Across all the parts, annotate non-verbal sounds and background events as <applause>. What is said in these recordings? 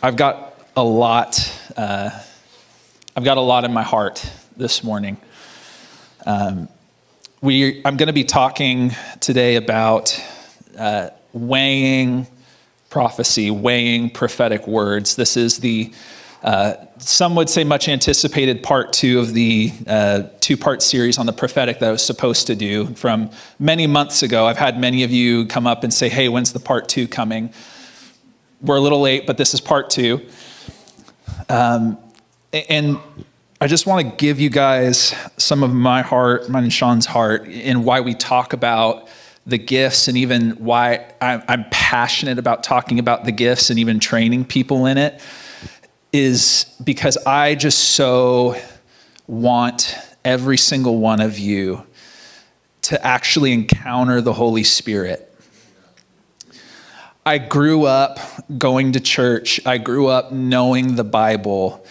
I've got a lot. Uh, I've got a lot in my heart this morning. Um, we, I'm going to be talking today about uh, weighing prophecy, weighing prophetic words. This is the uh, some would say much anticipated part two of the uh, two part series on the prophetic that I was supposed to do from many months ago. I've had many of you come up and say, Hey, when's the part two coming? We're a little late, but this is part two. Um, and I just want to give you guys some of my heart, mine and Sean's heart, in why we talk about the gifts and even why I'm passionate about talking about the gifts and even training people in it is because I just so want every single one of you to actually encounter the Holy Spirit I grew up going to church. I grew up knowing the Bible.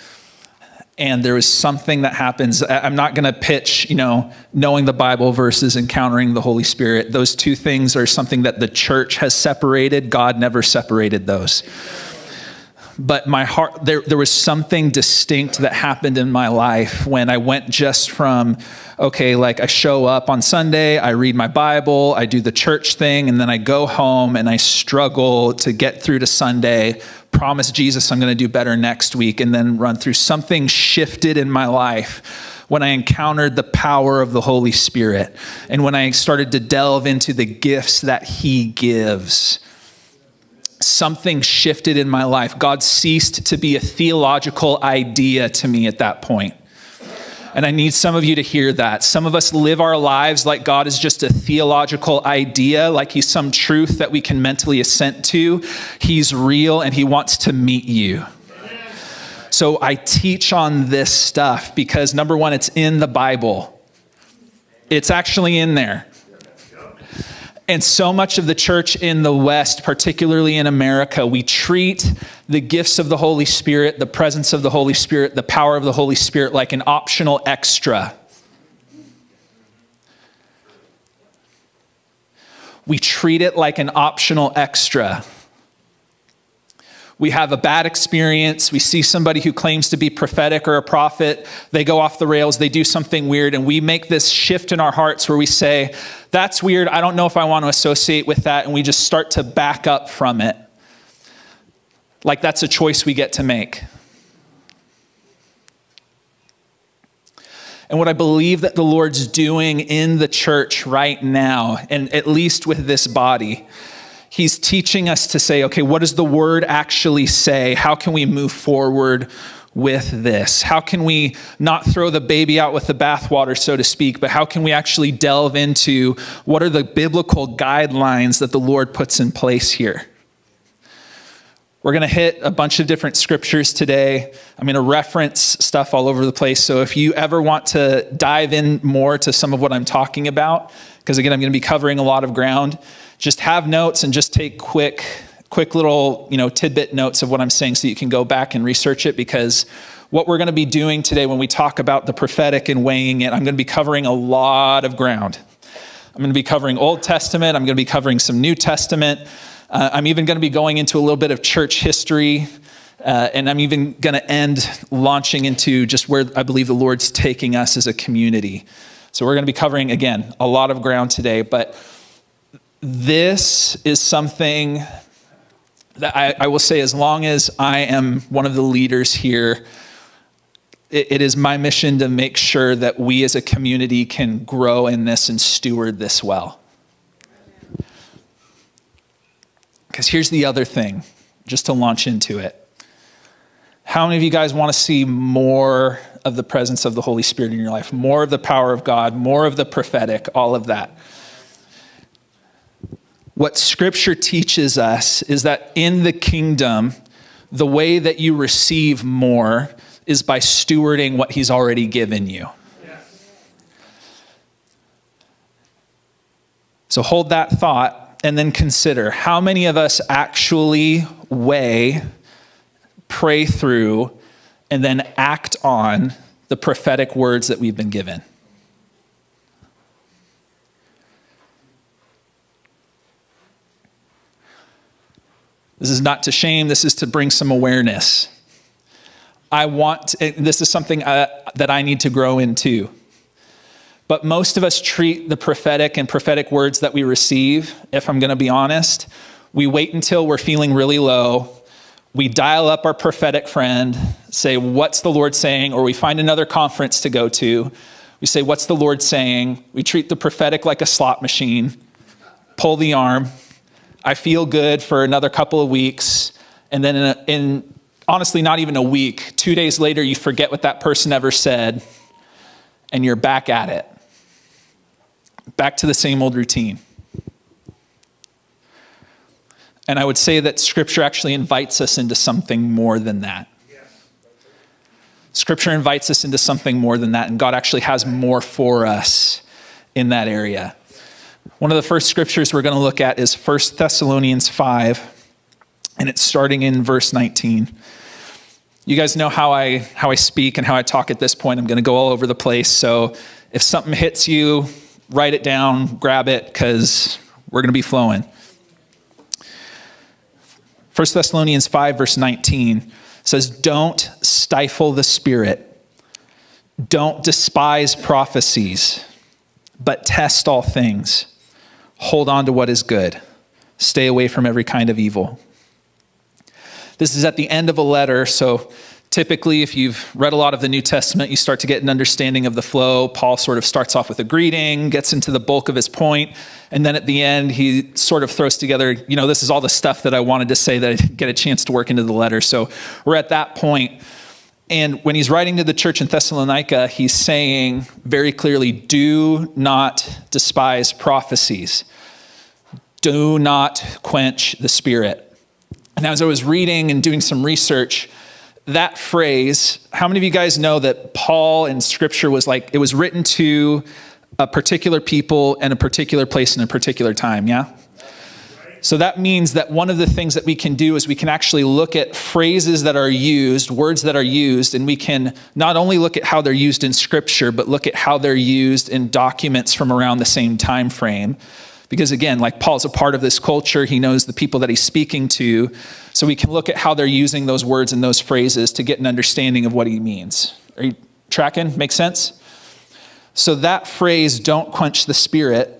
And there was something that happens. I'm not going to pitch, you know, knowing the Bible versus encountering the Holy Spirit. Those two things are something that the church has separated. God never separated those but my heart there, there was something distinct that happened in my life when i went just from okay like i show up on sunday i read my bible i do the church thing and then i go home and i struggle to get through to sunday promise jesus i'm going to do better next week and then run through something shifted in my life when I encountered the power of the Holy Spirit and when I started to delve into the gifts that He gives something shifted in my life. God ceased to be a theological idea to me at that point. And I need some of you to hear that. Some of us live our lives like God is just a theological idea, like He's some truth that we can mentally assent to. He's real and He wants to meet you. So I teach on this stuff because number one, it's in the Bible, it's actually in there. And so much of the church in the West, particularly in America, we treat the gifts of the Holy Spirit, the presence of the Holy Spirit, the power of the Holy Spirit like an optional extra. We treat it like an optional extra we have a bad experience, we see somebody who claims to be prophetic or a prophet, they go off the rails, they do something weird, and we make this shift in our hearts where we say, That's weird, I don't know if I want to associate with that, and we just start to back up from it. Like that's a choice we get to make. And what I believe that the Lord's doing in the church right now, and at least with this body, he's teaching us to say, okay, what does the word actually say? How can we move forward with this? How can we not throw the baby out with the bathwater, so to speak, but how can we actually delve into what are the biblical guidelines that the Lord puts in place here? We're going to hit a bunch of different scriptures today. I'm going to reference stuff all over the place. So if you ever want to dive in more to some of what I'm talking about, because again, I'm going to be covering a lot of ground, just have notes and just take quick quick little you know tidbit notes of what i'm saying so you can go back and research it because what we're going to be doing today when we talk about the prophetic and weighing it i'm going to be covering a lot of ground. I'm going to be covering old testament i'm going to be covering some new testament. Uh, i'm even going to be going into a little bit of church history uh, and i'm even going to end launching into just where i believe the lord's taking us as a community. So we're going to be covering again a lot of ground today but this is something that I, I, will say, as long as I am one of the leaders here, it, it is my mission to make sure that we as a community can grow in this and steward this well. Because here's the other thing, just to launch into it. How many of you guys want to see more of the presence of the Holy Spirit in your life? More of the power of God, more of the prophetic, all of that? What Scripture teaches us is that in the kingdom, the way that you receive more is by stewarding what He's already given you. So hold that thought and then consider how many of us actually weigh, pray through, and then act on the prophetic words that we've been given. This is not to shame, this is to bring some awareness. I want, this is something uh, that I need to grow into. But most of us treat the prophetic and prophetic words that we receive, if I'm going to be honest, we wait until we're feeling really low. We dial up our prophetic friend, say, What's the Lord saying? Or we find another conference to go to. We say, What's the Lord saying? We treat the prophetic like a slot machine, pull the arm. I feel good for another couple of weeks. And then in, a, in honestly, not even a week, two days later, you forget what that person ever said, and you're back at it. Back to the same old routine. And I would say that Scripture actually invites us into something more than that. Scripture invites us into something more than that, and God actually has more for us in that area. One of the first scriptures we're going to look at is 1 Thessalonians 5, and it's starting in verse 19. You guys know how I, how I speak and how I talk at this point. I'm going to go all over the place. So if something hits you, write it down, grab it, because we're going to be flowing. 1 Thessalonians 5, verse 19 says, Don't stifle the spirit, don't despise prophecies, but test all things. Hold on to what is good, stay away from every kind of evil. This is at the end of a letter, so Typically, if you've read a lot of the New Testament, you start to get an understanding of the flow. Paul sort of starts off with a greeting, gets into the bulk of his point, and then at the end, he sort of throws together, you know, this is all the stuff that I wanted to say that I didn't get a chance to work into the letter. So we're at that point. And when he's writing to the church in Thessalonica, he's saying very clearly do not despise prophecies, do not quench the spirit. And as I was reading and doing some research, that phrase, how many of you guys know that Paul in scripture was like, it was written to a particular people and a particular place in a particular time, yeah? So that means that one of the things that we can do is we can actually look at phrases that are used, words that are used, and we can not only look at how they're used in scripture, but look at how they're used in documents from around the same time frame. Because again, like Paul's a part of this culture, he knows the people that he's speaking to. So we can look at how they're using those words and those phrases to get an understanding of what he means. Are you tracking? Make sense? So that phrase, don't quench the spirit,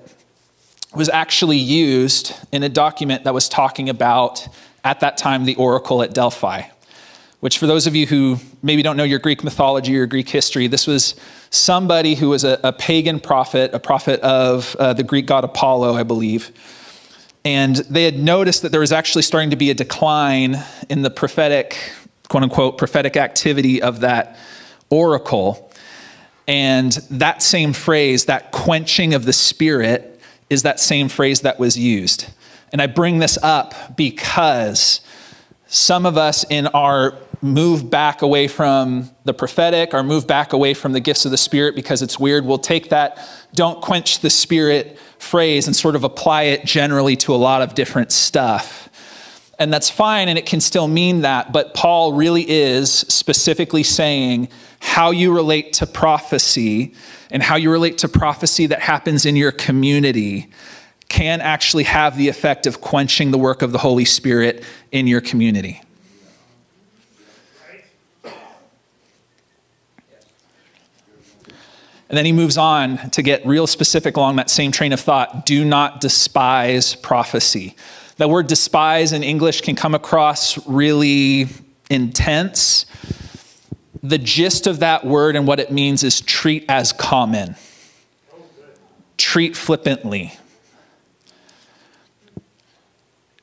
was actually used in a document that was talking about, at that time, the oracle at Delphi which for those of you who maybe don't know your Greek mythology or Greek history, this was somebody who was a, a pagan prophet, a prophet of uh, the Greek god Apollo, I believe. And they had noticed that there was actually starting to be a decline in the prophetic, quote unquote, prophetic activity of that oracle. And that same phrase, that quenching of the spirit, is that same phrase that was used. And I bring this up because some of us in our move back away from the prophetic or move back away from the gifts of the Spirit because it's weird, we'll take that don't quench the Spirit phrase and sort of apply it generally to a lot of different stuff. And that's fine and it can still mean that, but Paul really is specifically saying how you relate to prophecy and how you relate to prophecy that happens in your community can actually have the effect of quenching the work of the Holy Spirit in your community. And then he moves on to get real specific along that same train of thought. Do not despise prophecy. The word despise in English can come across really intense. The gist of that word and what it means is treat as common, treat flippantly.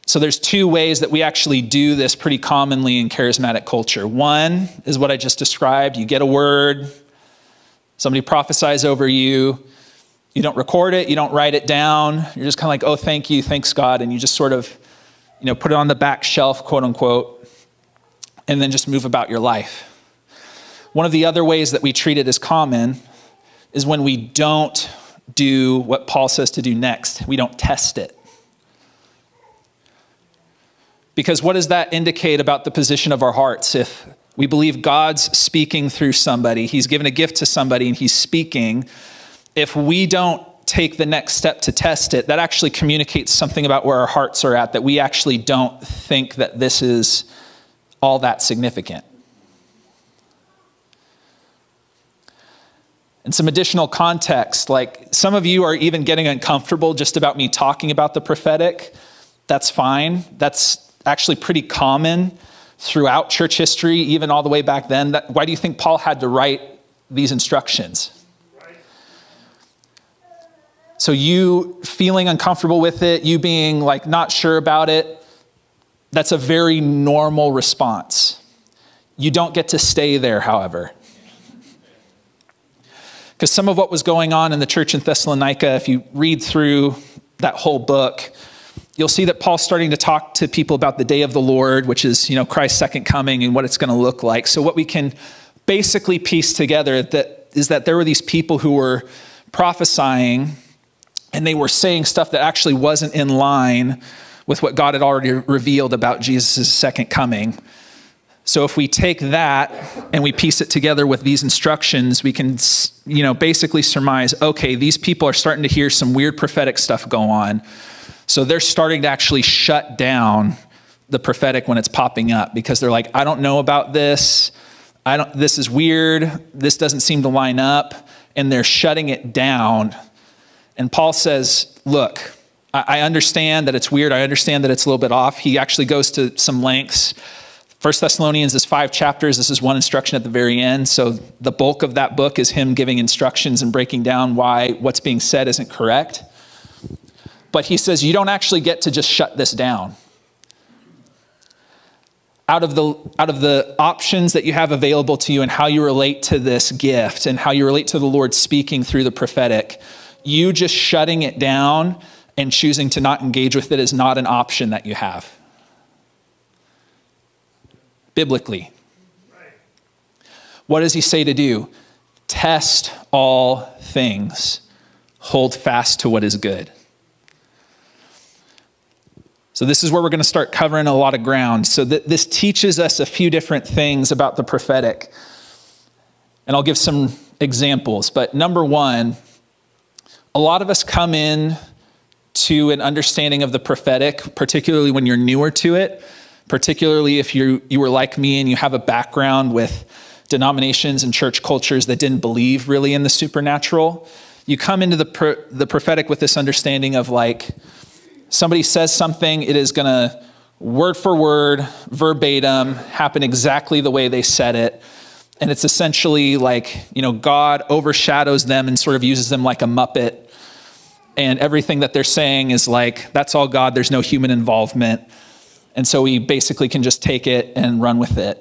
So there's two ways that we actually do this pretty commonly in charismatic culture. One is what I just described. You get a word, Somebody prophesies over you. You don't record it, you don't write it down. You're just kind of like, oh, thank you, thanks God. And you just sort of, you know, put it on the back shelf, quote unquote, and then just move about your life. One of the other ways that we treat it as common is when we don't do what Paul says to do next, we don't test it. Because what does that indicate about the position of our hearts? If we believe God's speaking through somebody. He's given a gift to somebody and he's speaking. If we don't take the next step to test it, that actually communicates something about where our hearts are at, that we actually don't think that this is all that significant. And some additional context, like some of you are even getting uncomfortable just about me talking about the prophetic. That's fine. That's actually pretty common throughout church history, even all the way back then. That, why do you think Paul had to write these instructions? So, you feeling uncomfortable with it, you being like not sure about it, that's a very normal response. You don't get to stay there, however. Because some of what was going on in the church in Thessalonica, if you read through that whole book, you'll see that Paul's starting to talk to people about the day of the Lord, which is, you know, Christ's second coming and what it's going to look like. So what we can basically piece together that is that there were these people who were prophesying and they were saying stuff that actually wasn't in line with what God had already revealed about Jesus' second coming. So if we take that and we piece it together with these instructions, we can, you know, basically surmise, okay, these people are starting to hear some weird prophetic stuff go on. So they're starting to actually shut down the prophetic when it's popping up because they're like, I don't know about this. I don't, this is weird. This doesn't seem to line up. And they're shutting it down. And Paul says, look, I understand that it's weird. I understand that it's a little bit off. He actually goes to some lengths. First Thessalonians is five chapters. This is one instruction at the very end. So the bulk of that book is him giving instructions and breaking down why what's being said isn't correct. But he says you don't actually get to just shut this down. Out of, the, out of the options that you have available to you and how you relate to this gift and how you relate to the Lord speaking through the prophetic, you just shutting it down and choosing to not engage with it is not an option that you have. Biblically. What does he say to do? Test all things, hold fast to what is good. So, this is where we're going to start covering a lot of ground. So, th- this teaches us a few different things about the prophetic. And I'll give some examples. But number one, a lot of us come in to an understanding of the prophetic, particularly when you're newer to it, particularly if you you were like me and you have a background with denominations and church cultures that didn't believe really in the supernatural. You come into the, pro- the prophetic with this understanding of like, somebody says something, it is going to word for word, verbatim, happen exactly the way they said it. And it's essentially like, you know, God overshadows them and sort of uses them like a Muppet. And everything that they're saying is like, that's all God, there's no human involvement. And so we basically can just take it and run with it.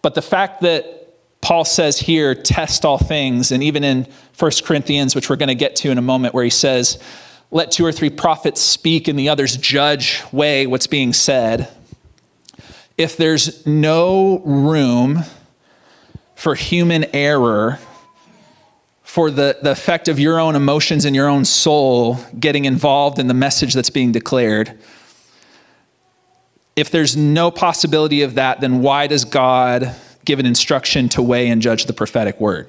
But the fact that Paul says here, test all things, and even in 1 Corinthians, which we're going to get to in a moment, where he says, let two or three prophets speak and the others judge, weigh what's being said. If there's no room for human error, for the, the effect of your own emotions and your own soul getting involved in the message that's being declared, if there's no possibility of that, then why does God give an instruction to weigh and judge the prophetic word?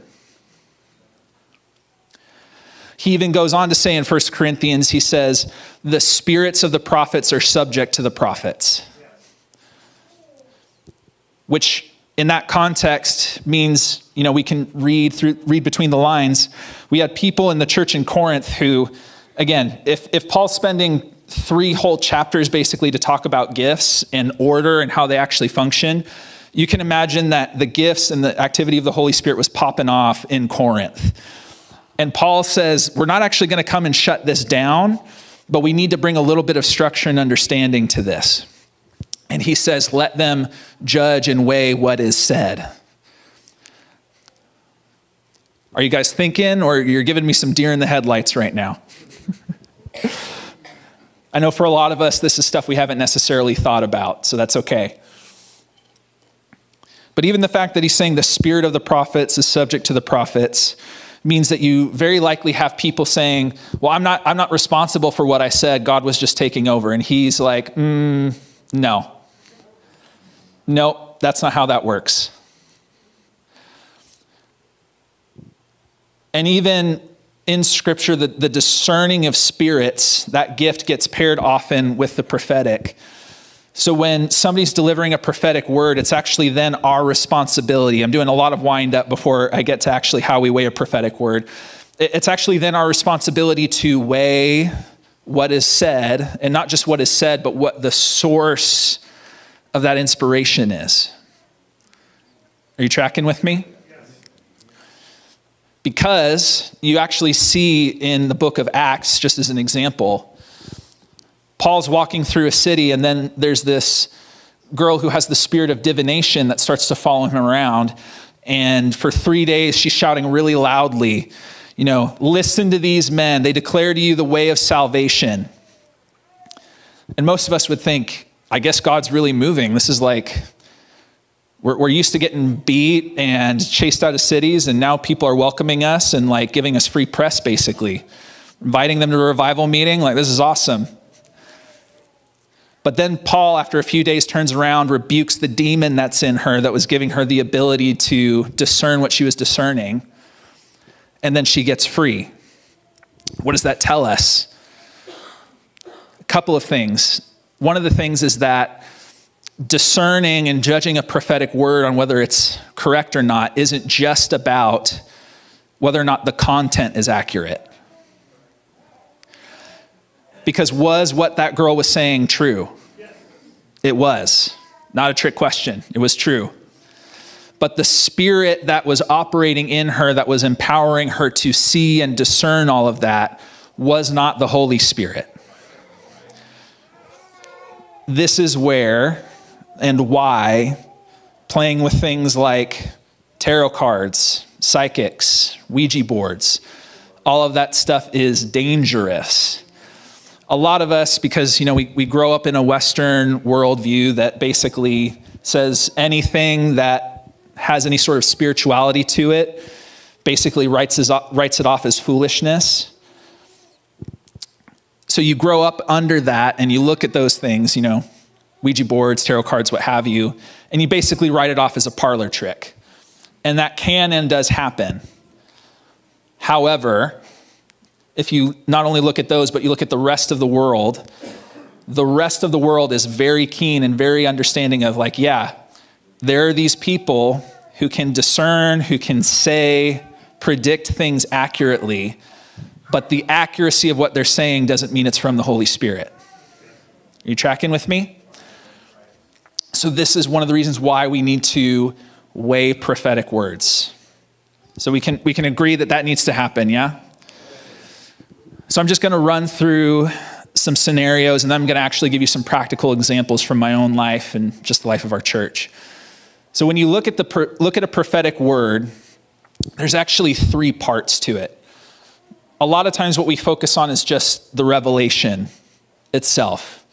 He even goes on to say in 1 Corinthians, he says, the spirits of the prophets are subject to the prophets. Which in that context means, you know, we can read through read between the lines. We had people in the church in Corinth who, again, if, if Paul's spending three whole chapters basically to talk about gifts and order and how they actually function, you can imagine that the gifts and the activity of the Holy Spirit was popping off in Corinth and Paul says, we're not actually going to come and shut this down, but we need to bring a little bit of structure and understanding to this. And he says, let them judge and weigh what is said. Are you guys thinking, or you're giving me some deer in the headlights right now? <laughs> I know for a lot of us, this is stuff we haven't necessarily thought about, so that's okay. But even the fact that he's saying the spirit of the prophets is subject to the prophets means that you very likely have people saying, Well, I'm not, I'm not responsible for what I said. God was just taking over. And he's like, mm, No. No, that's not how that works. And even in scripture, the, the discerning of spirits, that gift gets paired often with the prophetic. So when somebody's delivering a prophetic word, it's actually then our responsibility. I'm doing a lot of wind up before I get to actually how we weigh a prophetic word. It's actually then our responsibility to weigh what is said, and not just what is said, but what the source of that inspiration is. Are you tracking with me? Because you actually see in the book of Acts, just as an example, Paul's walking through a city, and then there's this girl who has the spirit of divination that starts to follow him around. And for three days, she's shouting really loudly, you know, listen to these men. They declare to you the way of salvation. And most of us would think, I guess God's really moving. This is like, we're, we're used to getting beat and chased out of cities, and now people are welcoming us and like giving us free press, basically, inviting them to a revival meeting. Like, this is awesome. But then Paul, after a few days, turns around, rebukes the demon that's in her that was giving her the ability to discern what she was discerning. And then she gets free. What does that tell us? A couple of things. One of the things is that discerning and judging a prophetic word on whether it's correct or not isn't just about whether or not the content is accurate. Because was what that girl was saying true? It was. Not a trick question. It was true. But the spirit that was operating in her, that was empowering her to see and discern all of that, was not the Holy Spirit. This is where and why playing with things like tarot cards, psychics, Ouija boards, all of that stuff is dangerous. A lot of us, because you know we, we grow up in a Western worldview that basically says anything that has any sort of spirituality to it basically writes, writes it off as foolishness. So you grow up under that and you look at those things, you know, Ouija boards, tarot cards, what have you, and you basically write it off as a parlor trick. And that can and does happen. However, if you not only look at those, but you look at the rest of the world, the rest of the world is very keen and very understanding of, like, yeah, there are these people who can discern, who can say, predict things accurately, but the accuracy of what they're saying doesn't mean it's from the Holy Spirit. Are you tracking with me? So, this is one of the reasons why we need to weigh prophetic words. So, we can, we can agree that that needs to happen, yeah? So, I'm just going to run through some scenarios and then I'm going to actually give you some practical examples from my own life and just the life of our church. So, when you look at, the, look at a prophetic word, there's actually three parts to it. A lot of times, what we focus on is just the revelation itself.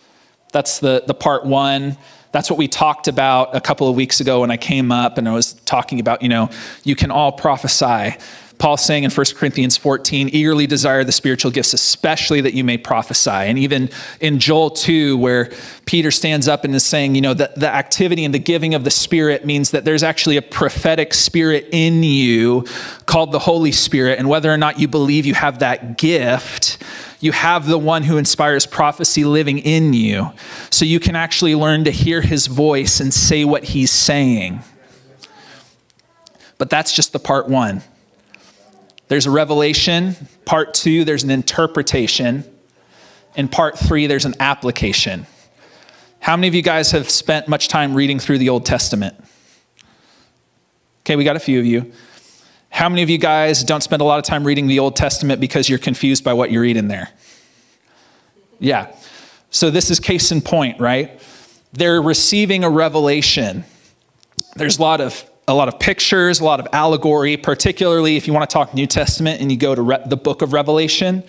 That's the, the part one that's what we talked about a couple of weeks ago when I came up and I was talking about, you know, you can all prophesy. Paul saying in 1 Corinthians 14, eagerly desire the spiritual gifts, especially that you may prophesy. And even in Joel 2, where Peter stands up and is saying, you know, the, the activity and the giving of the Spirit means that there's actually a prophetic spirit in you called the Holy Spirit. And whether or not you believe you have that gift, you have the one who inspires prophecy living in you. So you can actually learn to hear his voice and say what he's saying. But that's just the part one. There's a revelation. Part two, there's an interpretation. In part three, there's an application. How many of you guys have spent much time reading through the Old Testament? Okay, we got a few of you. How many of you guys don't spend a lot of time reading the Old Testament because you're confused by what you read in there? Yeah. So this is case in point, right? They're receiving a revelation. There's a lot of a lot of pictures, a lot of allegory, particularly if you want to talk New Testament and you go to Re- the book of Revelation.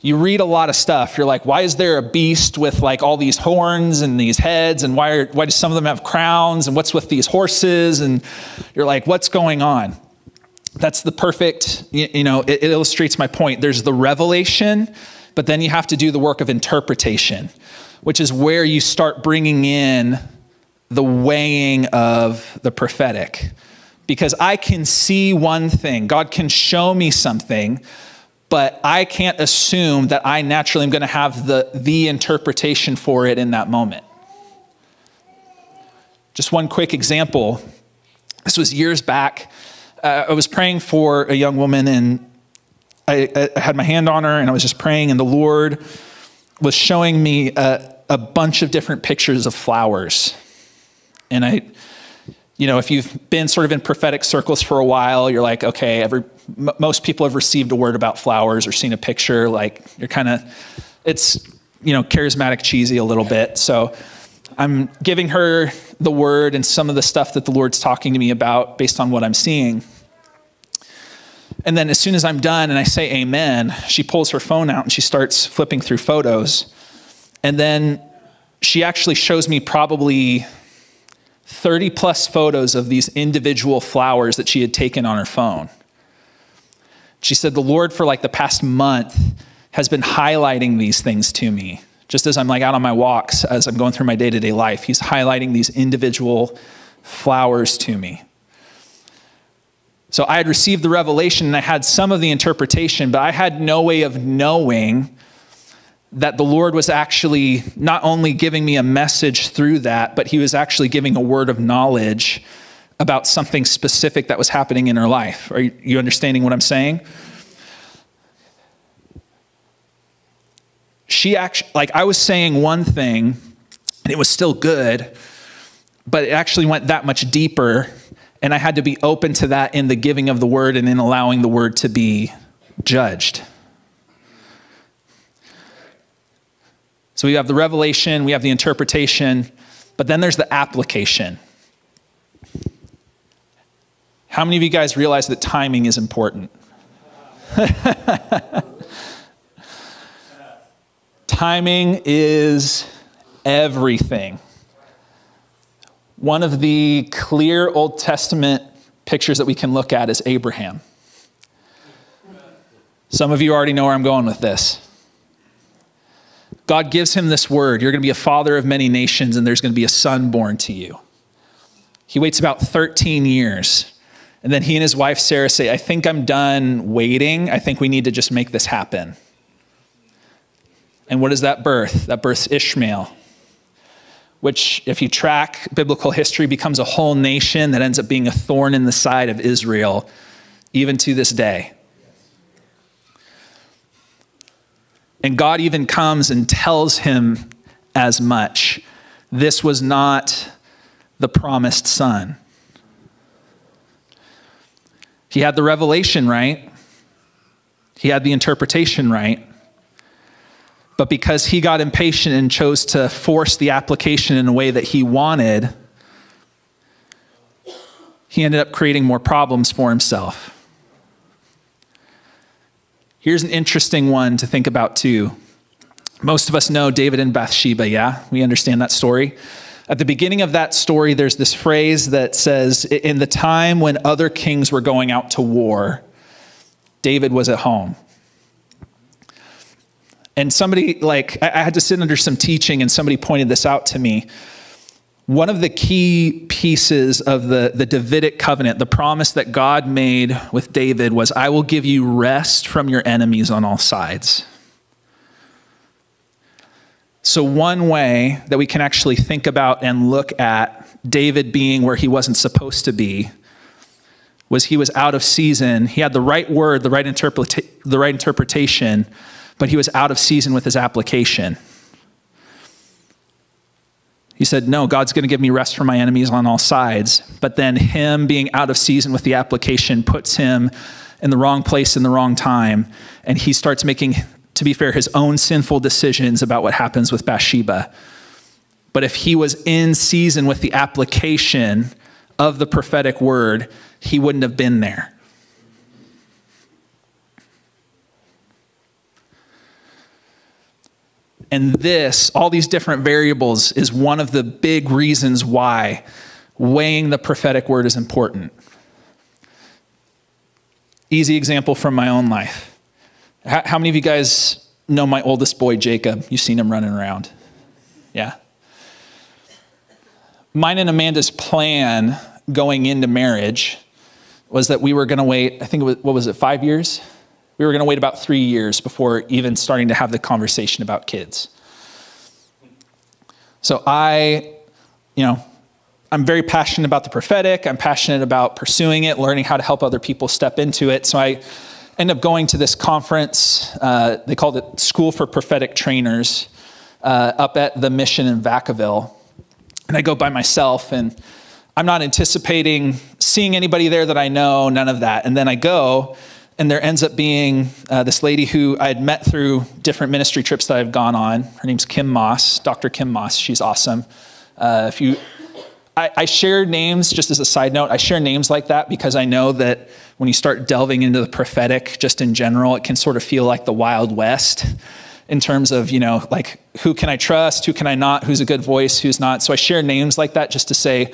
You read a lot of stuff. You're like, why is there a beast with like all these horns and these heads? And why, are, why do some of them have crowns? And what's with these horses? And you're like, what's going on? that's the perfect, you know, it, illustrates my point. There's the revelation, but then you have to do the work of interpretation, which is where you start bringing in the weighing of the prophetic. Because I can see one thing, God can show me something, but I can't assume that I naturally am going to have the, the interpretation for it in that moment. Just one quick example. This was years back. Uh, I was praying for a young woman, and I, I, had my hand on her, and I was just praying, and the Lord was showing me a, a bunch of different pictures of flowers. And I, you know, if you've been sort of in prophetic circles for a while, you're like, okay, every, m- most people have received a word about flowers or seen a picture. Like, you're kind of, it's, you know, charismatic cheesy a little bit. So I'm giving her the word and some of the stuff that the Lord's talking to me about based on what I'm seeing. And then as soon as I'm done and I say amen, she pulls her phone out and she starts flipping through photos. And then she actually shows me probably 30 plus photos of these individual flowers that she had taken on her phone. She said, The Lord, for like the past month, has been highlighting these things to me. Just as I'm like out on my walks, as I'm going through my day to day life, He's highlighting these individual flowers to me. So I had received the revelation and I had some of the interpretation, but I had no way of knowing that the Lord was actually not only giving me a message through that, but He was actually giving a word of knowledge about something specific that was happening in her life. Are you understanding what I'm saying? She actually, like, I was saying one thing and it was still good, but it actually went that much deeper. And I had to be open to that in the giving of the word and in allowing the word to be judged. So we have the revelation, we have the interpretation, but then there's the application. How many of you guys realize that timing is important? <laughs> timing is everything. One of the clear Old Testament pictures that we can look at is Abraham. Some of you already know where I'm going with this. God gives him this word You're going to be a father of many nations, and there's going to be a son born to you. He waits about 13 years. And then he and his wife Sarah say, I think I'm done waiting. I think we need to just make this happen. And what is that birth? That births Ishmael, which, if you track biblical history, becomes a whole nation that ends up being a thorn in the side of Israel, even to this day. And God even comes and tells him as much. This was not the promised son. He had the revelation right, he had the interpretation right. But because he got impatient and chose to force the application in a way that he wanted, he ended up creating more problems for himself. Here's an interesting one to think about too. Most of us know David and Bathsheba, yeah? We understand that story. At the beginning of that story, there's this phrase that says, In the time when other kings were going out to war, David was at home. And somebody, like, I had to sit under some teaching, and somebody pointed this out to me one of the key pieces of the, the Davidic covenant, the promise that God made with David, was I will give you rest from your enemies on all sides. So, one way that we can actually think about and look at David being where he wasn't supposed to be was he was out of season. He had the right word, the right, interpreta- the right interpretation, but he was out of season with his application. He said, No, God's going to give me rest from my enemies on all sides. But then, him being out of season with the application puts him in the wrong place in the wrong time. And he starts making, to be fair, his own sinful decisions about what happens with Bathsheba. But if he was in season with the application of the prophetic word, he wouldn't have been there. And this, all these different variables, is one of the big reasons why weighing the prophetic word is important. Easy example from my own life. How many of you guys know my oldest boy, Jacob? You've seen him running around. Yeah? Mine and Amanda's plan going into marriage was that we were going to wait, I think, was, what was it, five years? We were going to wait about three years before even starting to have the conversation about kids. So I, you know, I'm very passionate about the prophetic. I'm passionate about pursuing it, learning how to help other people step into it. So I end up going to this conference. Uh, they called it School for Prophetic Trainers uh, up at the Mission in Vacaville. And I go by myself, and I'm not anticipating seeing anybody there that I know, none of that. And then I go, and there ends up being uh, this lady who I had met through different ministry trips that I've gone on. Her name's Kim Maas, Dr. Kim Maas. She's awesome. Uh, if you, I, I share names just as a side note. I share names like that because I know that when you start delving into the prophetic, just in general, it can sort of feel like the Wild West in terms of you know like who can I trust, who can I not, who's a good voice, who's not. So I share names like that just to say,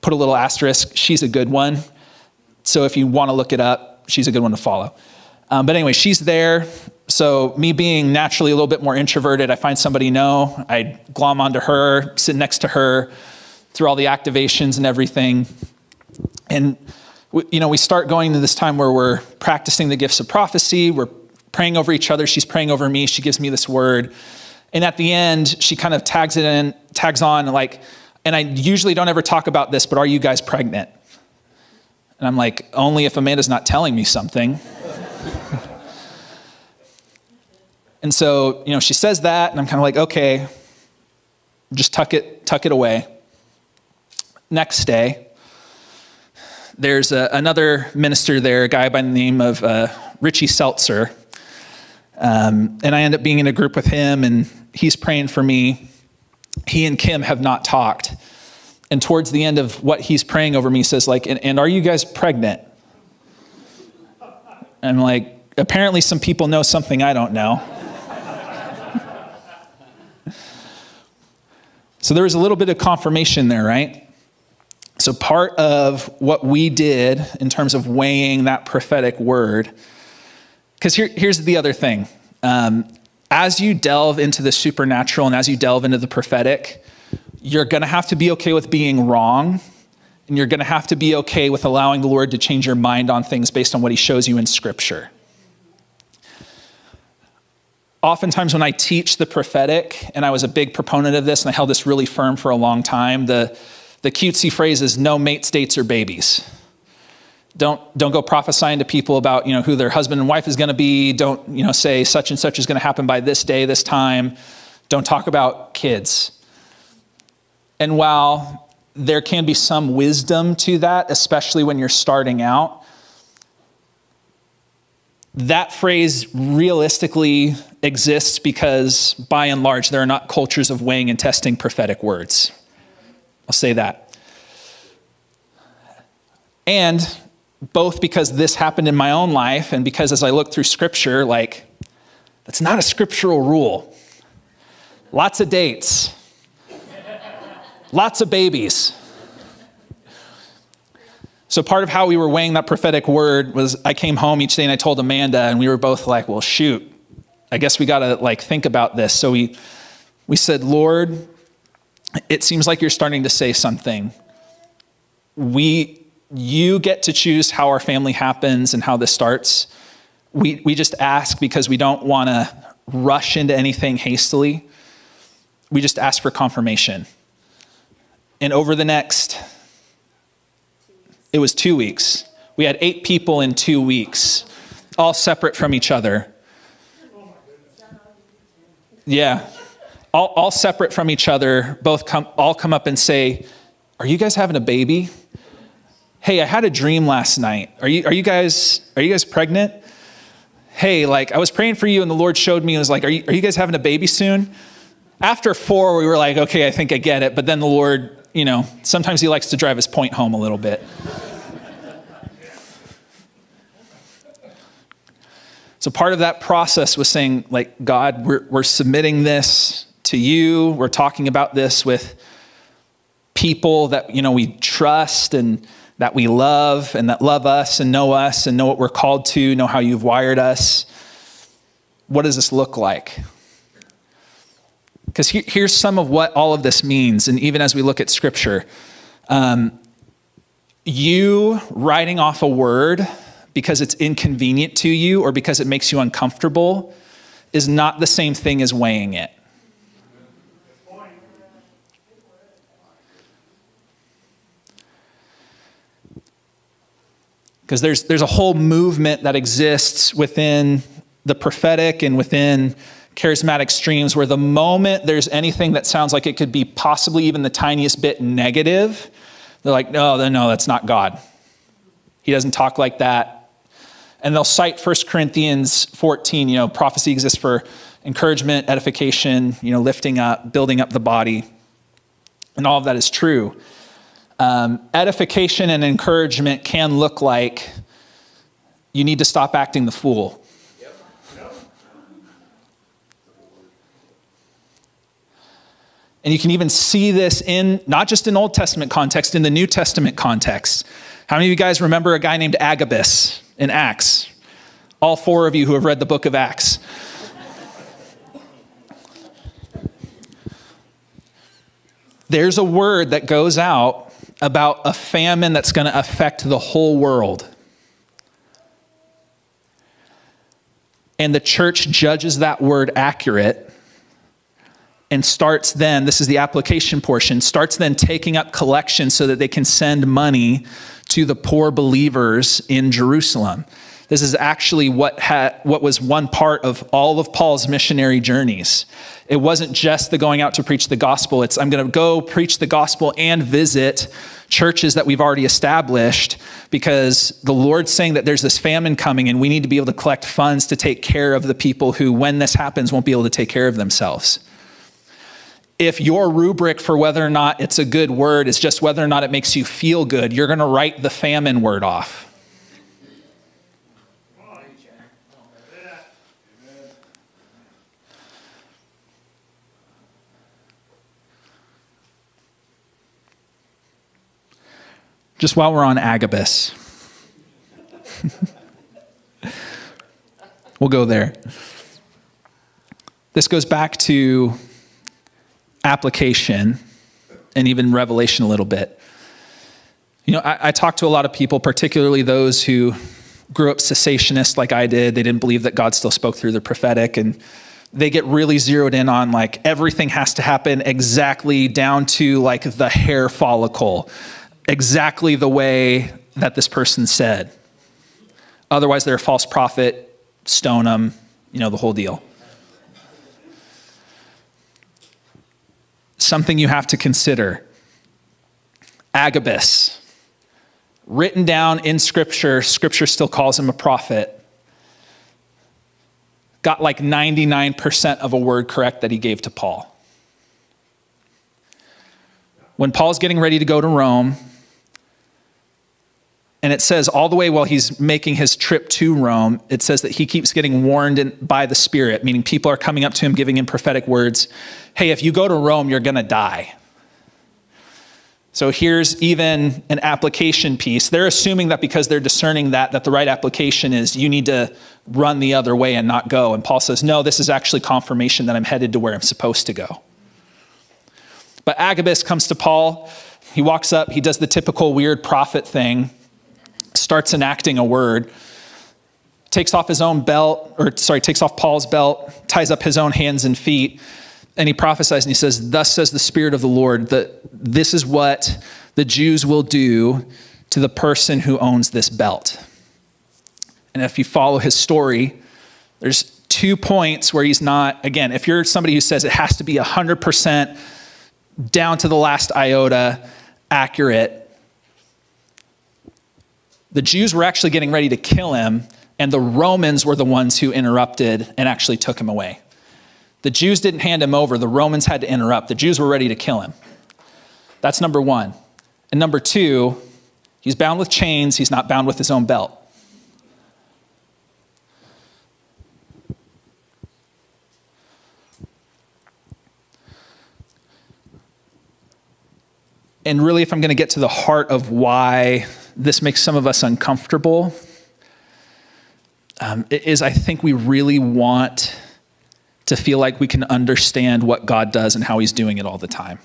put a little asterisk. She's a good one. So if you want to look it up, she's a good one to follow. Um, but anyway, she's there. So me being naturally a little bit more introverted, I find somebody know, I glom onto her, sit next to her through all the activations and everything. And we, you know, we start going to this time where we're practicing the gifts of prophecy. We're praying over each other. She's praying over me. She gives me this word. And at the end, she kind of tags it in, tags on like, and I usually don't ever talk about this, but are you guys pregnant? And I'm like, only if Amanda's not telling me something. and so, you know, she says that, and I'm kind of like, okay, just tuck it, tuck it away. Next day, there's a, another minister there, a guy by the name of uh, Richie Seltzer. Um, and I end up being in a group with him, and he's praying for me. He and Kim have not talked and towards the end of what he's praying over me says like and, and are you guys pregnant? And I'm like apparently some people know something i don't know. <laughs> So there was a little bit of confirmation there right? So part of what we did in terms of weighing that prophetic word because here, here's the other thing. Um, as you delve into the supernatural and as you delve into the prophetic you're going to have to be okay with being wrong, and you're going to have to be okay with allowing the Lord to change your mind on things based on what He shows you in Scripture. Oftentimes, when I teach the prophetic, and I was a big proponent of this, and I held this really firm for a long time, the, the cutesy phrase is no mates, dates, or babies. Don't, don't go prophesying to people about you know, who their husband and wife is going to be. Don't you know, say such and such is going to happen by this day, this time. Don't talk about kids. And while there can be some wisdom to that, especially when you're starting out, that phrase realistically exists because by and large there are not cultures of weighing and testing prophetic words. I'll say that. And both because this happened in my own life and because as I look through scripture, like, that's not a scriptural rule. Lots of dates, Lots of babies. So part of how we were weighing that prophetic word was I came home each day and I told Amanda and we were both like, well, shoot, I guess we got to like think about this. So we, we said, Lord, it seems like you're starting to say something. We, you get to choose how our family happens and how this starts. We, we just ask because we don't want to rush into anything hastily. We just ask for confirmation. And over the next, it was two weeks. We had eight people in two weeks, all separate from each other. Yeah. All, all separate from each other, both come, all come up and say, Are you guys having a baby? Hey, I had a dream last night. Are you, are you guys are you guys pregnant? Hey, like I was praying for you and the Lord showed me and was like, are you, are you guys having a baby soon? After four, we were like, okay, I think I get it. But then the Lord you know, sometimes he likes to drive his point home a little bit. so part of that process was saying, like, God, we're, we're submitting this to you. We're talking about this with people that, you know, we trust and that we love and that love us and know us and know what we're called to, know how you've wired us. What does this look like? Because he, here's some of what all of this means, and even as we look at scripture, um, you writing off a word because it's inconvenient to you or because it makes you uncomfortable is not the same thing as weighing it. Because there's, there's a whole movement that exists within the prophetic and within charismatic streams where the moment there's anything that sounds like it could be possibly even the tiniest bit negative, they're like, no, no, that's not God. He doesn't talk like that. And they'll cite 1 Corinthians 14, you know, prophecy exists for encouragement, edification, you know, lifting up, building up the body. And all of that is true. Um, edification and encouragement can look like you need to stop acting the fool. And you can even see this in not just in Old Testament context, in the New Testament context. How many of you guys remember a guy named Agabus in Acts? All four of you who have read the book of Acts. There's a word that goes out about a famine that's going to affect the whole world. And the church judges that word accurate and starts then, this is the application portion, starts then taking up collections so that they can send money to the poor believers in Jerusalem. This is actually what, had, what was one part of all of Paul's missionary journeys. It wasn't just the going out to preach the gospel, it's I'm going to go preach the gospel and visit churches that we've already established because the Lord's saying that there's this famine coming and we need to be able to collect funds to take care of the people who, when this happens, won't be able to take care of themselves if your rubric for whether or not it's a good word is just whether or not it makes you feel good, you're going to write the famine word off. Just while we're on Agabus, <laughs> we'll go there. This goes back to application and even revelation a little bit. You know, I, I talk to a lot of people, particularly those who grew up cessationist like I did. They didn't believe that God still spoke through the prophetic and they get really zeroed in on like everything has to happen exactly down to like the hair follicle, exactly the way that this person said. Otherwise, they're a false prophet, stone them, you know, the whole deal. Something you have to consider. Agabus, written down in Scripture, Scripture still calls him a prophet, got like 99% of a word correct that he gave to Paul. When Paul's getting ready to go to Rome, and it says all the way while he's making his trip to Rome, it says that he keeps getting warned in, by the Spirit, meaning people are coming up to him, giving him prophetic words. Hey, if you go to Rome, you're going to die. So here's even an application piece. They're assuming that because they're discerning that, that the right application is you need to run the other way and not go. And Paul says, no, this is actually confirmation that I'm headed to where I'm supposed to go. But Agabus comes to Paul. He walks up, he does the typical weird prophet thing starts enacting a word, takes off his own belt, or sorry, takes off Paul's belt, ties up his own hands and feet, and he prophesies and he says, Thus says the Spirit of the Lord, that this is what the Jews will do to the person who owns this belt. And if you follow his story, there's two points where he's not, again, if you're somebody who says it has to be 100% down to the last iota accurate, the Jews were actually getting ready to kill him, and the Romans were the ones who interrupted and actually took him away. The Jews didn't hand him over, the Romans had to interrupt. The Jews were ready to kill him. That's number one. And number two, he's bound with chains, he's not bound with his own belt. And really, if I'm going to get to the heart of why this makes some of us uncomfortable um, is I think we really want to feel like we can understand what God does and how He's doing it all the time.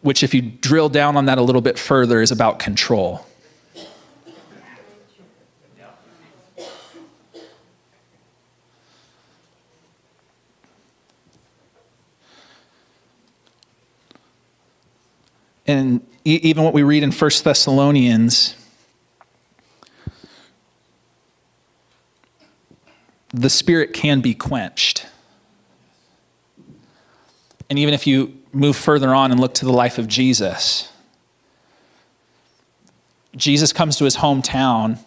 which, if you drill down on that a little bit further, is about control. And even what we read in 1 Thessalonians, the spirit can be quenched. And even if you move further on and look to the life of Jesus, Jesus comes to his hometown,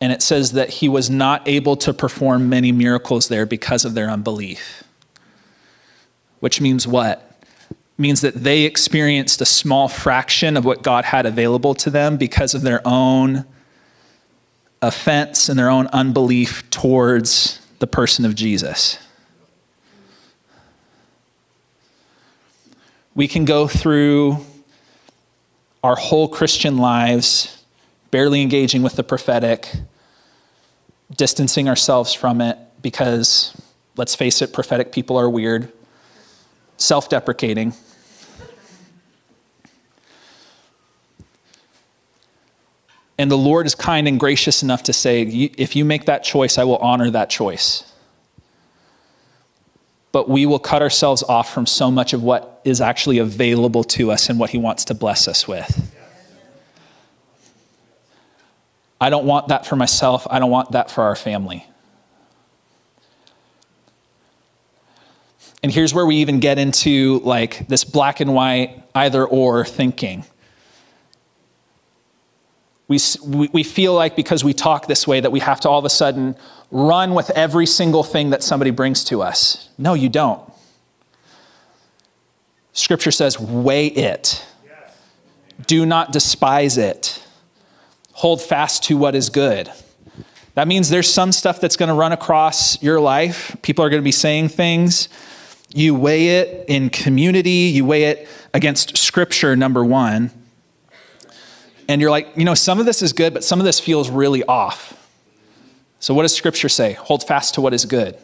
and it says that he was not able to perform many miracles there because of their unbelief. Which means what? Means that they experienced a small fraction of what God had available to them because of their own offense and their own unbelief towards the person of Jesus. We can go through our whole Christian lives barely engaging with the prophetic, distancing ourselves from it because, let's face it, prophetic people are weird, self deprecating. And the Lord is kind and gracious enough to say, if you make that choice, I will honor that choice but we will cut ourselves off from so much of what is actually available to us and what He wants to bless us with. I don't want that for myself. I don't want that for our family. And here's where we even get into like this black and white either or thinking. We, we feel like because we talk this way that we have to all of a sudden run with every single thing that somebody brings to us. No, you don't. Scripture says, weigh it. Do not despise it. Hold fast to what is good. That means there's some stuff that's going to run across your life. People are going to be saying things. You weigh it in community, you weigh it against Scripture, number one. And you're like, you know, some of this is good, but some of this feels really off. So, what does Scripture say? Hold fast to what is good.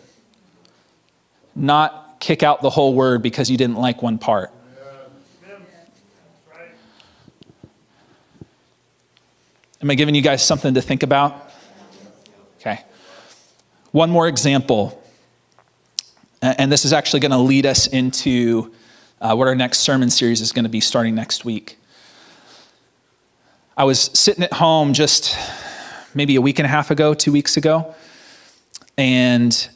Not kick out the whole word because you didn't like one part. Am I giving you guys something to think about? Okay. One more example. And this is actually going to lead us into uh, what our next sermon series is going to be starting next week. I was sitting at home just maybe a week and a half ago, two weeks ago, and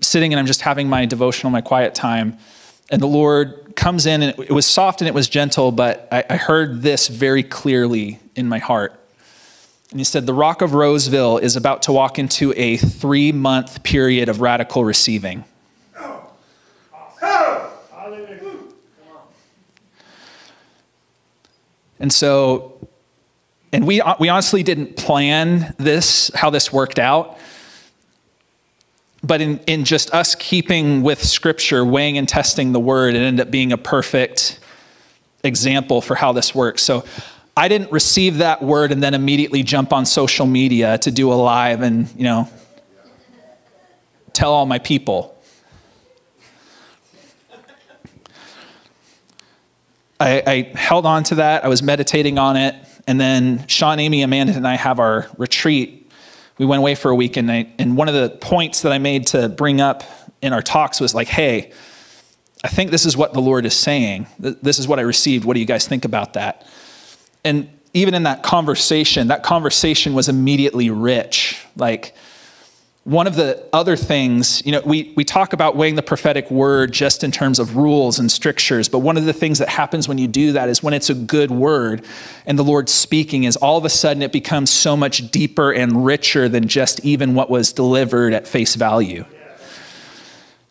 sitting and I'm just having my devotional, my quiet time. And the Lord comes in, and it was soft and it was gentle, but I, I heard this very clearly in my heart. And he said, The Rock of Roseville is about to walk into a three month period of radical receiving. And so and we, uh, we honestly didn't plan this, how this worked out. But in, in just us keeping with scripture, weighing and testing the word, it ended up being a perfect example for how this works. So I didn't receive that word and then immediately jump on social media to do a live and, you know, tell all my people. I, I held on to that. I was meditating on it. And then Sean, Amy, Amanda, and I have our retreat. We went away for a week, and, I, and one of the points that I made to bring up in our talks was like, hey, I think this is what the Lord is saying. This is what I received. What do you guys think about that? And even in that conversation, that conversation was immediately rich. Like, one of the other things, you know, we, we talk about weighing the prophetic word just in terms of rules and strictures, but one of the things that happens when you do that is when it's a good word and the Lord's speaking, is all of a sudden it becomes so much deeper and richer than just even what was delivered at face value.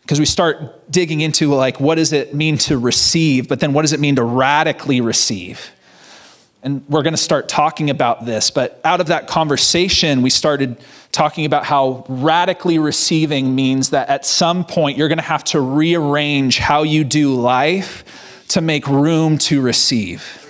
Because we start digging into like, what does it mean to receive, but then what does it mean to radically receive? And we're going to start talking about this, but out of that conversation, we started talking about how radically receiving means that at some point you're going to have to rearrange how you do life to make room to receive.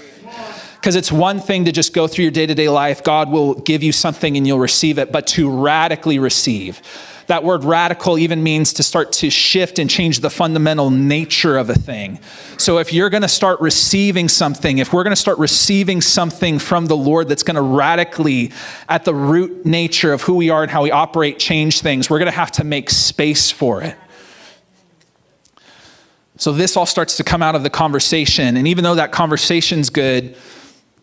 Because it's one thing to just go through your day to day life, God will give you something and you'll receive it, but to radically receive That word radical even means to start to shift and change the fundamental nature of a thing. So if you're going to start receiving something, if we're going to start receiving something from the Lord that's going to radically, at the root nature of who we are and how we operate, change things, we're going to have to make space for it. So this all starts to come out of the conversation. And even though that conversation's good,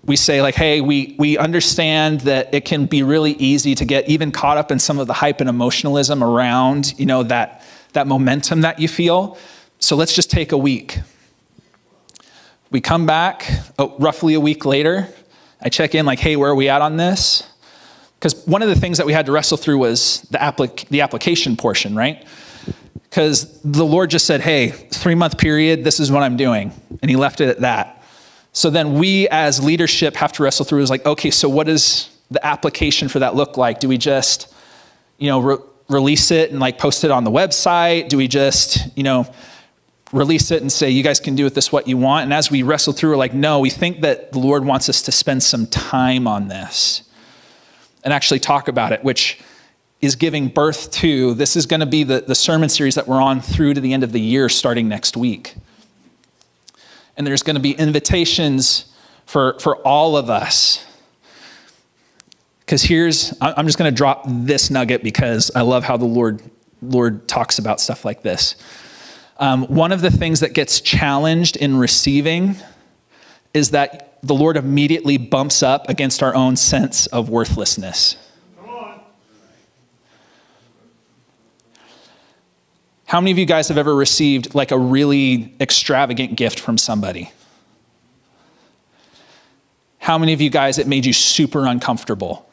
we say like hey we we understand that it can be really easy to get even caught up in some of the hype and emotionalism around you know that that momentum that you feel. So let's just take a week. We come back oh, roughly a week later i check in like hey where are we at on this? Because one of the things that we had to wrestle through was the, applic- the application portion right? Because the lord just said hey three month period this is what i'm doing. And he left it at that so then we as leadership have to wrestle through is like, okay, so what does the application for that look like? Do we just, you know, re- release it and like post it on the website? Do we just, you know, release it and say, you guys can do with this what you want? And as we wrestle through, we're like, no, we think that the Lord wants us to spend some time on this and actually talk about it, which is giving birth to this is going to be the, the sermon series that we're on through to the end of the year starting next week and there's going to be invitations for, for all of us. Because here's, I'm just going to drop this nugget because I love how the Lord, Lord talks about stuff like this. Um, one of the things that gets challenged in receiving is that the Lord immediately bumps up against our own sense of worthlessness. How many of you guys have ever received like a really extravagant gift from somebody? How many of you guys it made you super uncomfortable?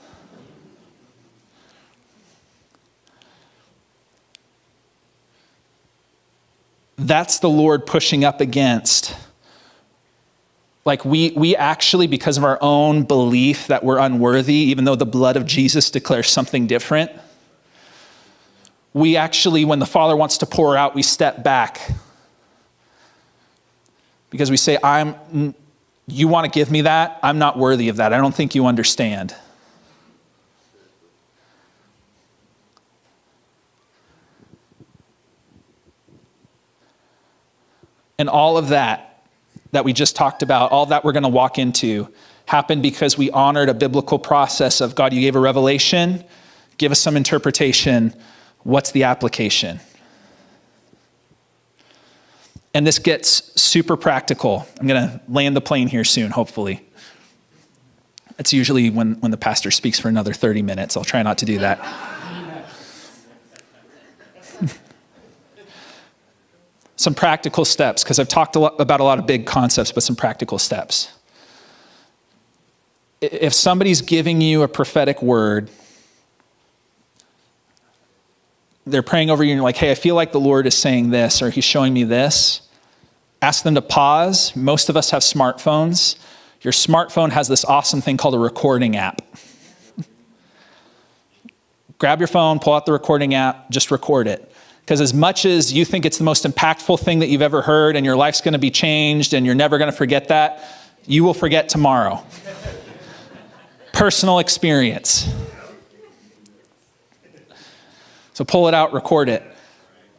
That's the Lord pushing up against. Like, we, we actually, because of our own belief that we're unworthy, even though the blood of Jesus declares something different, we actually, when the Father wants to pour out, we step back. Because we say, I'm, you want to give me that? I'm not worthy of that. I don't think you understand. And all of that that we just talked about, all that we're going to walk into, happened because we honored a biblical process of God, you gave a revelation, give us some interpretation What's the application? And this gets super practical. I'm going to land the plane here soon, hopefully. It's usually when, when the pastor speaks for another 30 minutes. I'll try not to do that. <laughs> some practical steps, because I've talked a lot about a lot of big concepts, but some practical steps. If somebody's giving you a prophetic word, they're praying over you and you're like, hey, I feel like the Lord is saying this or he's showing me this, ask them to pause. Most of us have smartphones. Your smartphone has this awesome thing called a recording app. <laughs> Grab your phone, pull out the recording app, just record it. Because as much as you think it's the most impactful thing that you've ever heard and your life's going to be changed and you're never going to forget that, you will forget tomorrow. <laughs> Personal experience. So pull it out, record it.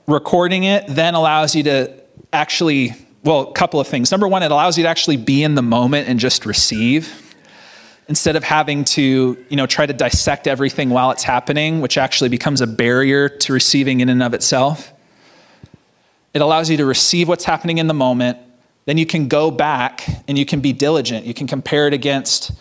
Recording it then allows you to actually, well, a couple of things. Number one, it allows you to actually be in the moment and just receive instead of having to, you know, try to dissect everything while it's happening, which actually becomes a barrier to receiving in and of itself. It allows you to receive what's happening in the moment. Then you can go back and you can be diligent. You can compare it against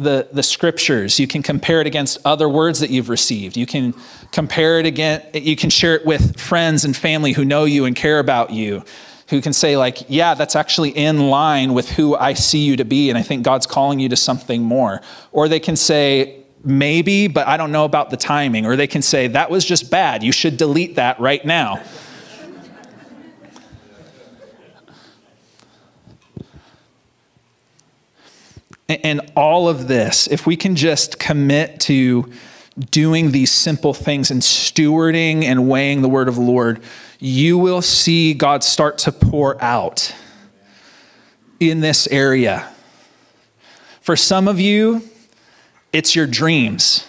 the, the scriptures. You can compare it against other words that you've received. You can compare it again, you can share it with friends and family who know you and care about you, who can say, like, yeah, that's actually in line with who I see you to be, and I think God's calling you to something more. Or they can say, maybe, but I don't know about the timing. Or they can say, that was just bad. You should delete that right now. And all of this, if we can just commit to doing these simple things and stewarding and weighing the word of the Lord, you will see God start to pour out in this area. For some of you, it's your dreams.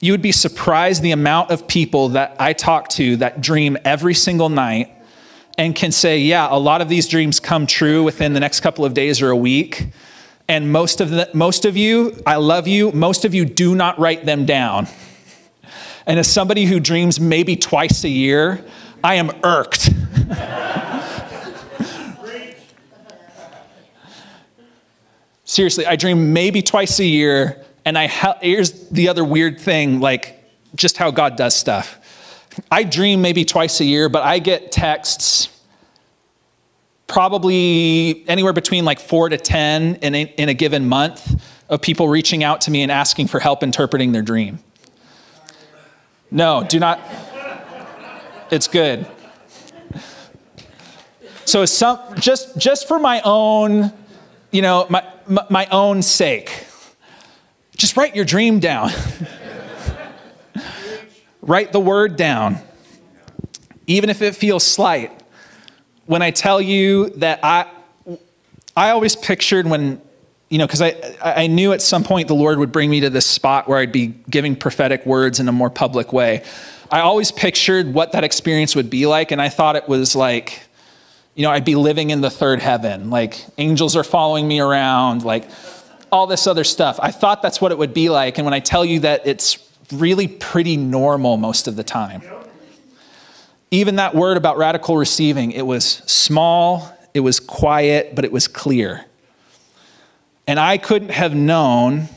you would be surprised the amount of people that I talk to that dream every single night and can say, yeah, a lot of these dreams come true within the next couple of days or a week. And most of, the, most of you, I love you, most of you do not write them down. And as somebody who dreams maybe twice a year, I am irked. <laughs> Seriously, I dream maybe twice a year, and I here's the other weird thing, like just how God does stuff. I dream maybe twice a year, but I get texts probably anywhere between like four to 10 in a, in a given month of people reaching out to me and asking for help interpreting their dream. No, do not. It's good. So some, just, just for my own, you know, my, my, my own sake, just write your dream down. <laughs> write the word down, even if it feels slight. When I tell you that I, I always pictured when, you know, because I, I knew at some point the Lord would bring me to this spot where I'd be giving prophetic words in a more public way. I always pictured what that experience would be like, and I thought it was like, you know, I'd be living in the third heaven. Like angels are following me around, like all this other stuff. I thought that's what it would be like. And when I tell you that it's really pretty normal most of the time. Even that word about radical receiving, it was small, it was quiet, but it was clear. And I couldn't have known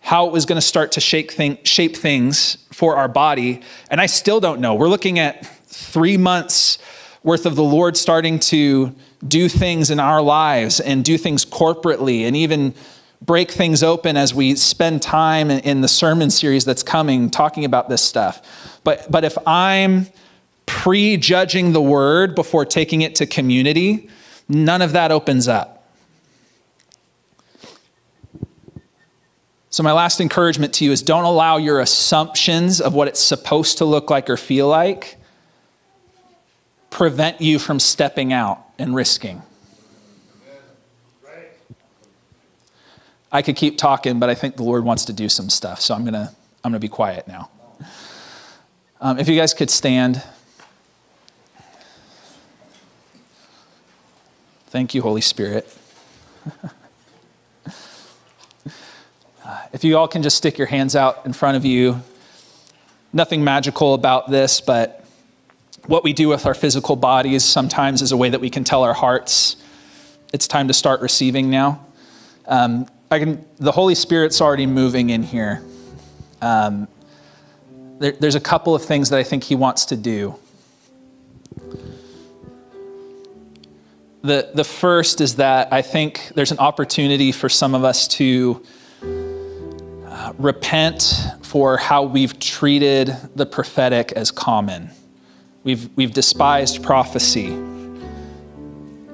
how it was going to start to thing, shape things for our body. And I still don't know. We're looking at three months worth of the Lord starting to do things in our lives and do things corporately and even break things open as we spend time in the sermon series that's coming talking about this stuff. But, but if I'm prejudging the word before taking it to community, none of that opens up. So, my last encouragement to you is don't allow your assumptions of what it's supposed to look like or feel like prevent you from stepping out and risking. I could keep talking, but I think the Lord wants to do some stuff, so I'm gonna I'm gonna be quiet now. Um, if you guys could stand. Thank you, Holy Spirit. <laughs> if you all can just stick your hands out in front of you. Nothing magical about this, but what we do with our physical bodies sometimes is a way that we can tell our hearts it's time to start receiving now. Um, I can, the Holy Spirit's already moving in here. Um, there, there's a couple of things that I think He wants to do. The, the first is that I think there's an opportunity for some of us to uh, repent for how we've treated the prophetic as common. We've, we've despised prophecy.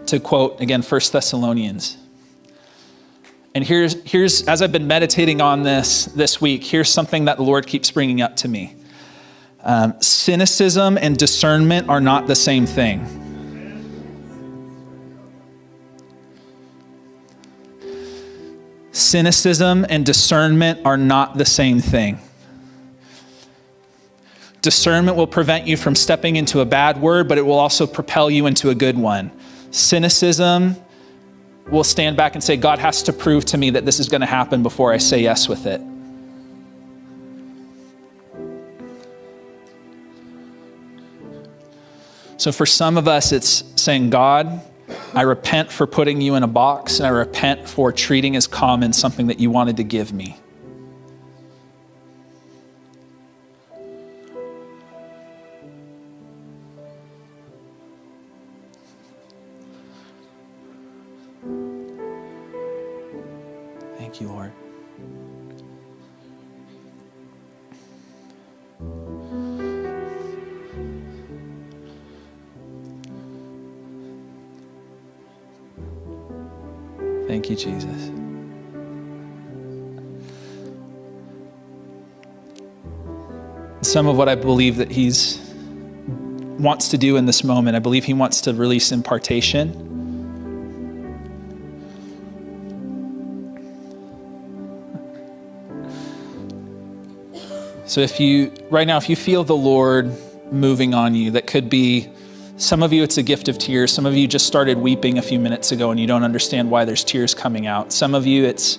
To quote again, 1 Thessalonians. And here's, here's, as I've been meditating on this this week, here's something that the Lord keeps bringing up to me. Um, cynicism and discernment are not the same thing. Cynicism and discernment are not the same thing. Discernment will prevent you from stepping into a bad word, but it will also propel you into a good one. Cynicism will stand back and say, God has to prove to me that this is going to happen before I say yes with it. So for some of us, it's saying, God, I repent for putting you in a box, and I repent for treating as common something that you wanted to give me. Thank you, Lord. You, Jesus. Some of what I believe that He's wants to do in this moment, I believe He wants to release impartation. So if you, right now, if you feel the Lord moving on you, that could be, some of you it's a gift of tears. Some of you just started weeping a few minutes ago and you don't understand why there's tears coming out. Some of you it's,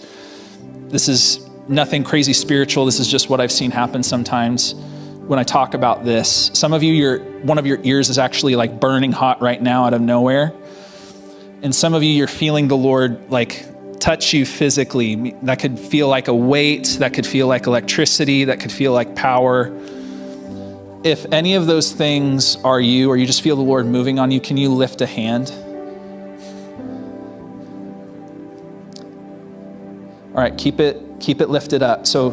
this is nothing crazy spiritual. This is just what I've seen happen sometimes when I talk about this. Some of you, your, one of your ears is actually like burning hot right now out of nowhere. And some of you, you're feeling the Lord like touch you physically. That could feel like a weight, that could feel like electricity, that could feel like power. If any of those things are you, or you just feel the Lord moving on you, can you lift a hand? All right, keep it keep it lifted up. So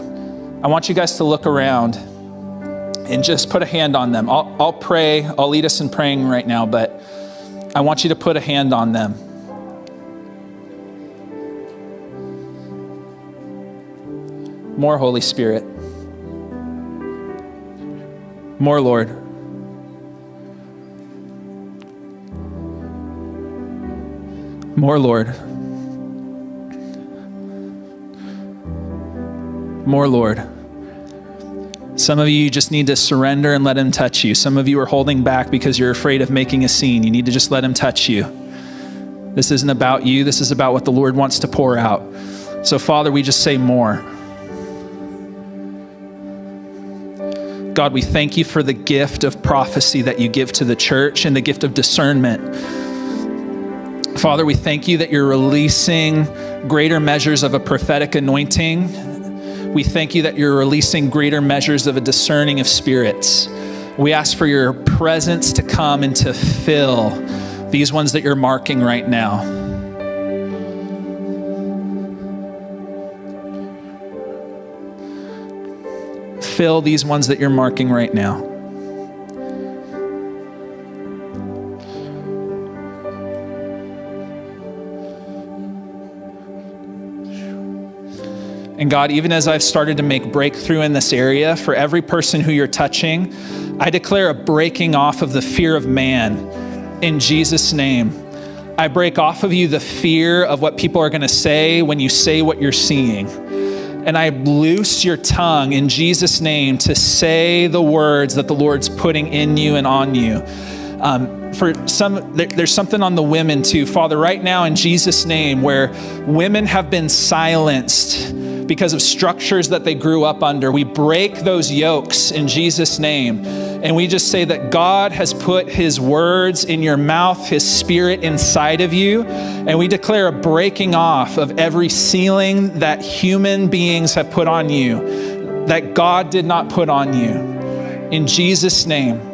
I want you guys to look around and just put a hand on them. I'll, I'll pray, I'll lead us in praying right now, but I want you to put a hand on them. More Holy Spirit. More Lord. More Lord. More Lord. Some of you just need to surrender and let Him touch you. Some of you are holding back because you're afraid of making a scene. You need to just let Him touch you. This isn't about you, this is about what the Lord wants to pour out. So, Father, we just say more. God, we thank you for the gift of prophecy that you give to the church and the gift of discernment. Father, we thank you that you're releasing greater measures of a prophetic anointing we thank you that you're releasing greater measures of a discerning of spirits. We ask for your presence to come and to fill these ones that you're marking right now. Fill these ones that you're marking right now. And God, even as I've started to make breakthrough in this area, for every person who you're touching, I declare a breaking off of the fear of man in Jesus' name. I break off of you the fear of what people are going to say when you say what you're seeing. And I loose your tongue in Jesus' name to say the words that the Lord's putting in you and on you. Um, for some, there, there's something on the women too. Father, right now in Jesus' name, where women have been silenced because of structures that they grew up under. We break those yokes in Jesus' name. And we just say that God has put his words in your mouth, his spirit inside of you. And we declare a breaking off of every ceiling that human beings have put on you, that God did not put on you. In Jesus' name.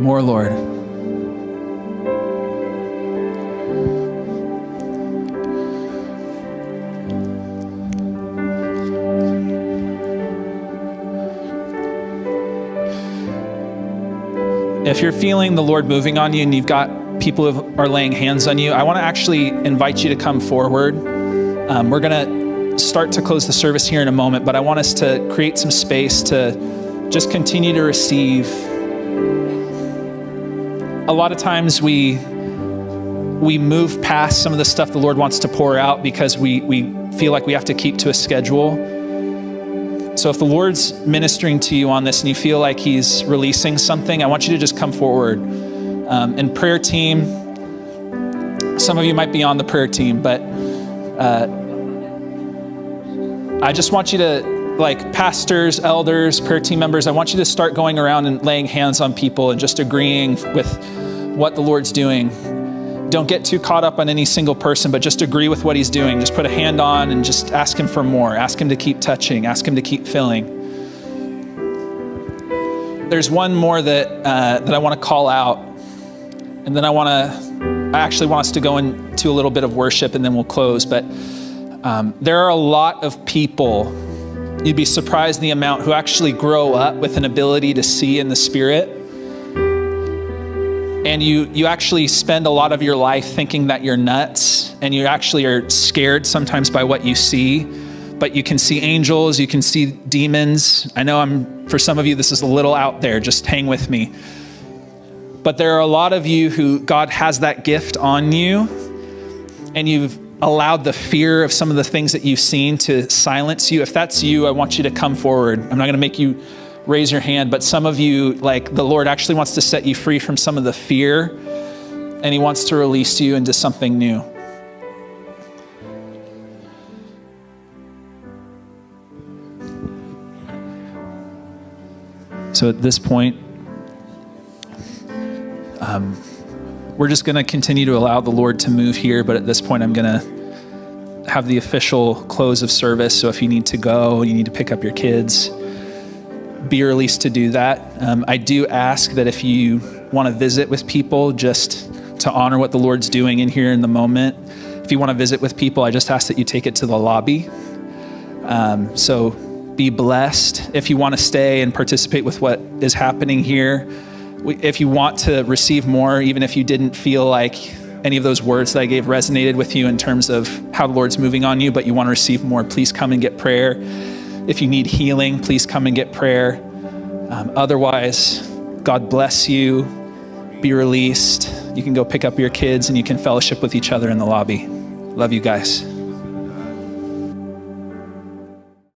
More, Lord. If you're feeling the Lord moving on you and you've got people who are laying hands on you, I want to actually invite you to come forward. Um, we're going to start to close the service here in a moment, but I want us to create some space to just continue to receive a lot of times we we move past some of the stuff the Lord wants to pour out because we we feel like we have to keep to a schedule. So if the Lord's ministering to you on this and you feel like He's releasing something, I want you to just come forward. Um, and prayer team, some of you might be on the prayer team, but uh, I just want you to like pastors, elders, prayer team members, I want you to start going around and laying hands on people and just agreeing with what the Lord's doing. Don't get too caught up on any single person, but just agree with what he's doing. Just put a hand on and just ask him for more. Ask him to keep touching. Ask him to keep filling. There's one more that, uh, that I want to call out. And then I want to, I actually want us to go into a little bit of worship and then we'll close. But um, there are a lot of people You'd be surprised the amount who actually grow up with an ability to see in the spirit. And you, you actually spend a lot of your life thinking that you're nuts, and you actually are scared sometimes by what you see. But you can see angels, you can see demons. I know I'm For some of you, this is a little out there. Just hang with me. But there are a lot of you who God has that gift on you, and you've allowed the fear of some of the things that you've seen to silence you. If that's you, I want you to come forward. I'm not going to make you raise your hand, but some of you, like the Lord actually wants to set you free from some of the fear, and He wants to release you into something new. So at this point, um, we're just going to continue to allow the Lord to move here, but at this point, I'm going to have the official close of service. So if you need to go, you need to pick up your kids, be released to do that. Um, I do ask that if you want to visit with people, just to honor what the Lord's doing in here in the moment. If you want to visit with people, I just ask that you take it to the lobby. Um, so be blessed. If you want to stay and participate with what is happening here, if you want to receive more, even if you didn't feel like any of those words that I gave resonated with you in terms of how the Lord's moving on you, but you want to receive more, please come and get prayer. If you need healing, please come and get prayer. Um, otherwise, God bless you. Be released. You can go pick up your kids and you can fellowship with each other in the lobby. Love you guys.